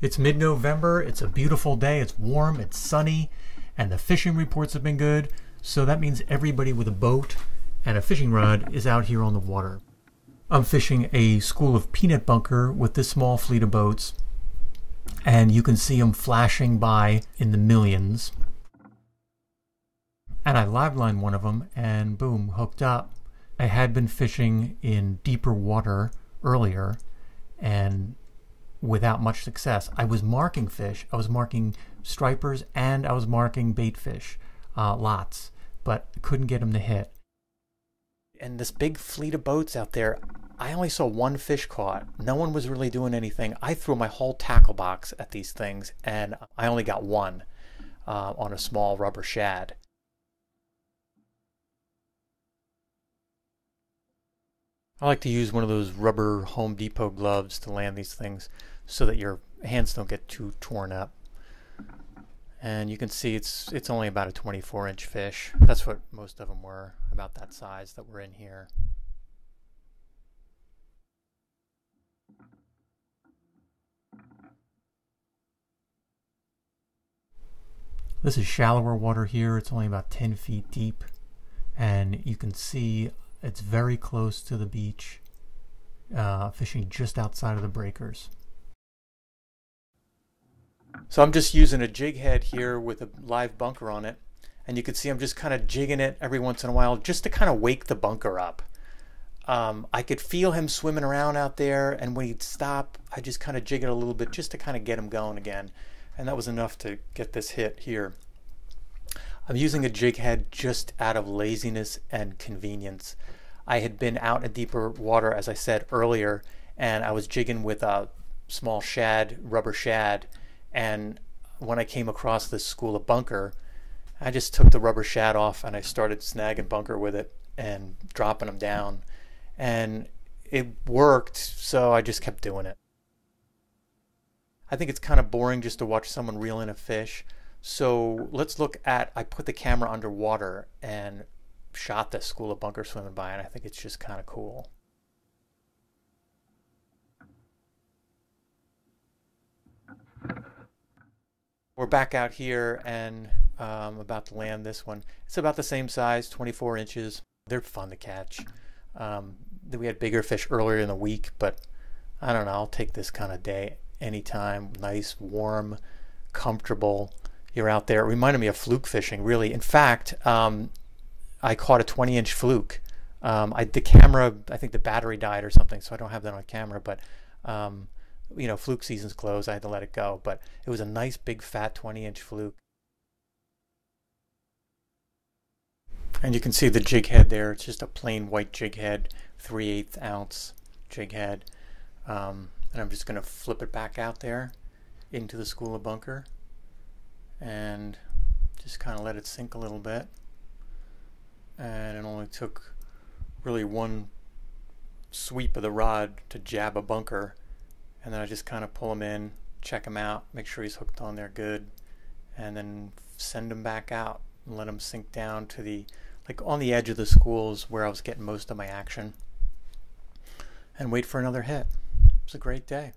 It's mid November, it's a beautiful day, it's warm, it's sunny, and the fishing reports have been good, so that means everybody with a boat and a fishing rod is out here on the water. I'm fishing a school of peanut bunker with this small fleet of boats, and you can see them flashing by in the millions. And I live line one of them, and boom, hooked up. I had been fishing in deeper water earlier, and without much success. I was marking fish. I was marking stripers and I was marking bait fish, uh, lots, but couldn't get them to hit. And this big fleet of boats out there, I only saw one fish caught. No one was really doing anything. I threw my whole tackle box at these things and I only got one uh, on a small rubber shad. I like to use one of those rubber Home Depot gloves to land these things so that your hands don't get too torn up. And you can see it's it's only about a 24 inch fish. That's what most of them were, about that size that were in here. This is shallower water here. It's only about 10 feet deep. And you can see it's very close to the beach, uh, fishing just outside of the breakers. So I'm just using a jig head here with a live bunker on it. And you can see I'm just kind of jigging it every once in a while just to kind of wake the bunker up. Um, I could feel him swimming around out there, and when he'd stop, I just kind of jig it a little bit just to kind of get him going again. And that was enough to get this hit here. I'm using a jig head just out of laziness and convenience. I had been out in deeper water, as I said earlier, and I was jigging with a small shad, rubber shad, and when I came across this school of bunker, I just took the rubber shad off and I started snagging bunker with it and dropping them down. And it worked, so I just kept doing it. I think it's kind of boring just to watch someone reel in a fish. So let's look at, I put the camera underwater and shot this school of bunker swimming by, and I think it's just kind of cool. We're back out here and um, about to land this one. It's about the same size, 24 inches. They're fun to catch. Um, we had bigger fish earlier in the week, but I don't know. I'll take this kind of day anytime. Nice, warm, comfortable you're out there. It reminded me of fluke fishing, really. In fact, um, I caught a 20 inch fluke. Um, I, the camera, I think the battery died or something, so I don't have that on camera. But um, you know, fluke season's closed. I had to let it go. But it was a nice, big, fat 20 inch fluke. And you can see the jig head there. It's just a plain white jig head, 3 8 ounce jig head. Um, and I'm just going to flip it back out there into the school of bunker and just kind of let it sink a little bit and it only took really one sweep of the rod to jab a bunker and then I just kind of pull him in check him out make sure he's hooked on there good and then send him back out and let him sink down to the like on the edge of the schools where I was getting most of my action and wait for another hit. It was a great day.